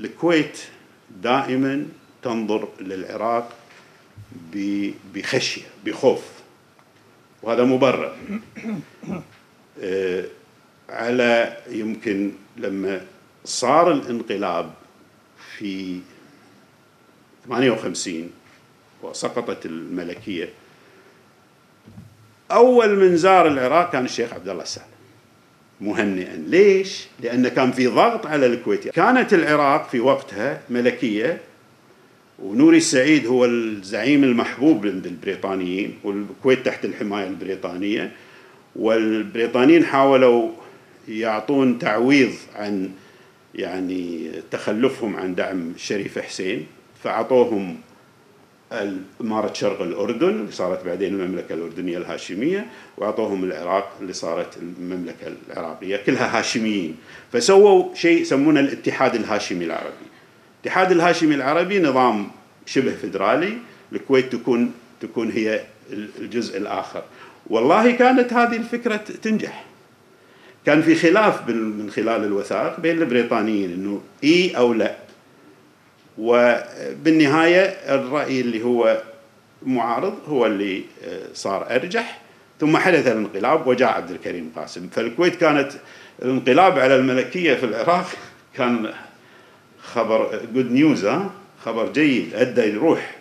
الكويت دائما تنظر للعراق بخشية بخوف. وهذا مبرر. آه، على يمكن لما صار الانقلاب في 58 وسقطت الملكية أول من زار العراق كان الشيخ عبد الله السالم مهنئا. ليش؟ لأن كان في ضغط على الكويت كانت العراق في وقتها ملكية ونوري السعيد هو الزعيم المحبوب عند البريطانيين والكويت تحت الحماية البريطانية. والبريطانيين حاولوا يعطون تعويض عن يعني تخلفهم عن دعم الشريف حسين فأعطوهم إمارة شرق الأردن اللي صارت بعدين المملكة الأردنية الهاشمية وأعطوهم العراق اللي صارت المملكة العراقية كلها هاشميين. فسووا شيء يسمونه الاتحاد الهاشمي العربي. الاتحاد الهاشمي العربي نظام شبه فدرالي الكويت تكون تكون هي الجزء الآخر. والله كانت هذه الفكرة تنجح. كان في خلاف من خلال الوثائق بين البريطانيين إنه إي أو لا. وبالنهاية الرأي اللي هو معارض هو اللي آه، صار أرجح. ثم حدث الانقلاب وجاء عبد الكريم قاسم. فالكويت كانت الانقلاب على الملكية في العراق. كان خبر جود نيوز خبر جيد. أدى يروح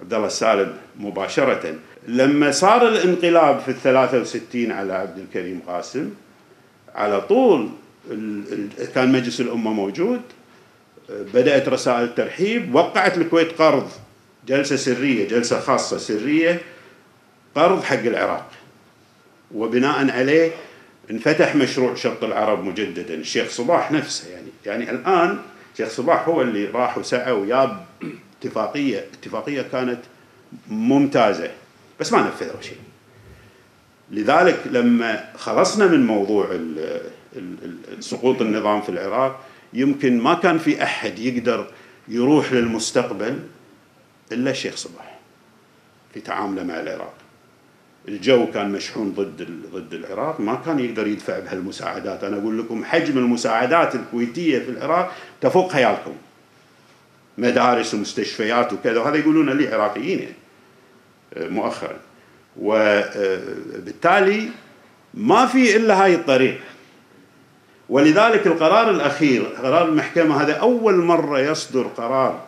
عبد الله السالم مباشرة. لما صار الانقلاب في الثلاثة وستين على عبد الكريم قاسم على طول كان مجلس الأمة موجود. بدأت رسائل ترحيب وقعت الكويت قرض جلسة سرية جلسة خاصة سرية قرض حق العراق. وبناء عليه انفتح مشروع شط العرب مجددا الشيخ صباح نفسه يعني. يعني الآن الشيخ صباح هو اللي راح وسعى وياب اتفاقية اتفاقية كانت ممتازة بس ما نفذوا شيء. لذلك لما خلصنا من موضوع سقوط النظام في العراق يمكن ما كان في أحد يقدر يروح للمستقبل إلا الشيخ صباح في تعامله مع العراق. الجو كان مشحون ضد ضد العراق ما كان يقدر يدفع بهالمساعدات. أنا أقول لكم حجم المساعدات الكويتية في العراق تفوق خيالكم. مدارس ومستشفيات وكذا وهذا يقولون لي عراقيين يعني مؤخرا. وبالتالي ما في إلا هاي الطريقة ولذلك القرار الأخير قرار المحكمة هذا أول مرة يصدر قرار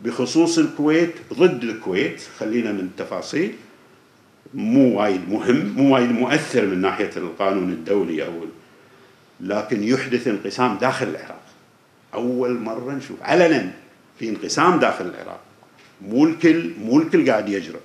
بخصوص الكويت ضد الكويت خلينا من التفاصيل مو وايد مهم مو وايد مؤثر من ناحية القانون الدولي أو لكن يحدث انقسام داخل العراق. أول مرة نشوف علنا في انقسام داخل العراق. مو الكل مو الكل قاعد يجرؤ.